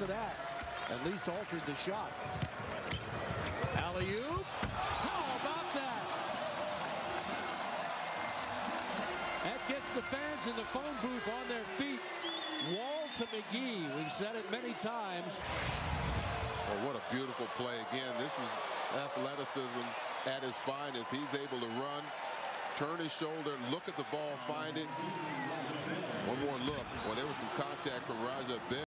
of that. At least altered the shot. Alley-oop. How about that? That gets the fans in the phone booth on their feet. Wall to McGee. We've said it many times. Oh, what a beautiful play. Again, this is athleticism at his finest. He's able to run, turn his shoulder, look at the ball, find it. One more look. Well, there was some contact from Raja Bell.